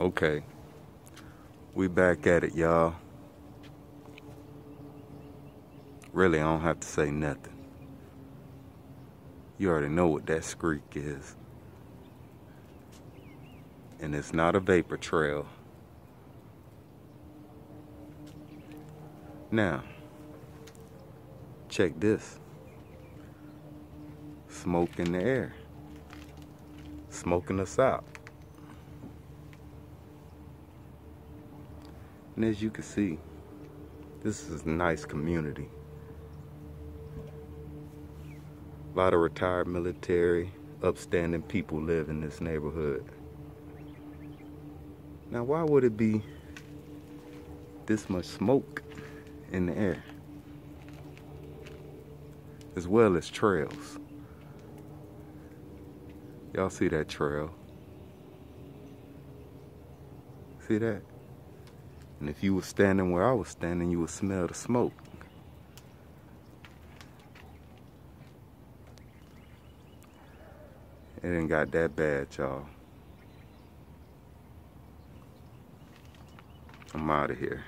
Okay. We back at it, y'all. Really, I don't have to say nothing. You already know what that skreek is. And it's not a vapor trail. Now, check this. Smoke in the air. Smoking us out. And as you can see, this is a nice community. A lot of retired military, upstanding people live in this neighborhood. Now, why would it be this much smoke in the air? As well as trails. Y'all see that trail? See that? And if you were standing where I was standing, you would smell the smoke. It ain't got that bad, y'all. I'm out of here.